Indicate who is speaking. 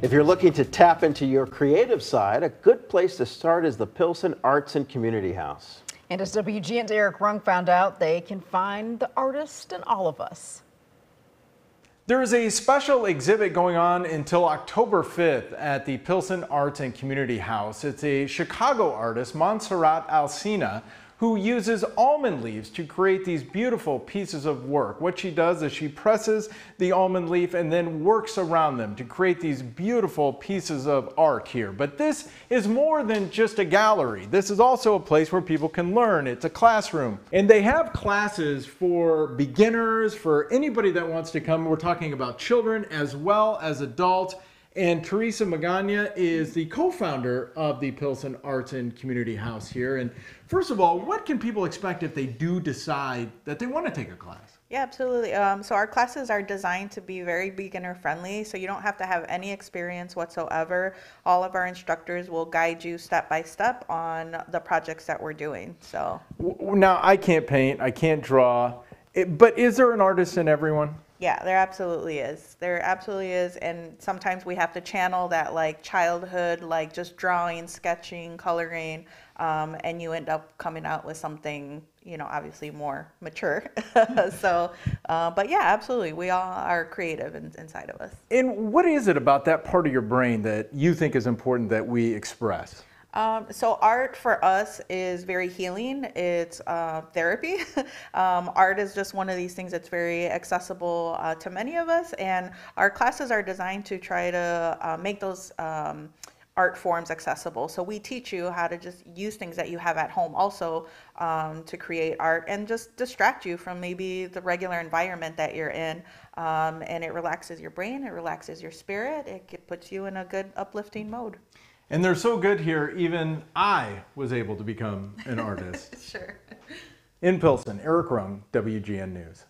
Speaker 1: If you're looking to tap into your creative side, a good place to start is the Pilsen Arts and Community House.
Speaker 2: And as WGN's Erik Runge found out, they can find the artist in all of us.
Speaker 3: There is a special exhibit going on until October 5th at the Pilsen Arts and Community House. It's a Chicago artist, Montserrat Alsina, who uses almond leaves to create these beautiful pieces of work. What she does is she presses the almond leaf and then works around them to create these beautiful pieces of art here. But this is more than just a gallery. This is also a place where people can learn. It's a classroom. And they have classes for beginners, for anybody that wants to come. We're talking about children as well as adults. And Teresa Magana is the co-founder of the Pilsen Arts and Community House here. And first of all, what can people expect if they do decide that they want to take a class?
Speaker 4: Yeah, absolutely. Um, so our classes are designed to be very beginner friendly, so you don't have to have any experience whatsoever. All of our instructors will guide you step by step on the projects that we're doing. So
Speaker 3: now I can't paint, I can't draw, but is there an artist in everyone?
Speaker 4: Yeah, there absolutely is. There absolutely is. And sometimes we have to channel that like childhood, like just drawing, sketching, coloring, um, and you end up coming out with something, you know, obviously more mature. so, uh, but yeah, absolutely. We all are creative in, inside of us.
Speaker 3: And what is it about that part of your brain that you think is important that we express?
Speaker 4: Um, so art for us is very healing. It's uh, therapy. um, art is just one of these things that's very accessible uh, to many of us, and our classes are designed to try to uh, make those. Um, art forms accessible. So we teach you how to just use things that you have at home also um, to create art and just distract you from maybe the regular environment that you're in. Um, and it relaxes your brain, it relaxes your spirit, it puts you in a good uplifting mode.
Speaker 3: And they're so good here, even I was able to become an artist.
Speaker 4: sure.
Speaker 3: In Pilsen, Erik Runge, WGN News.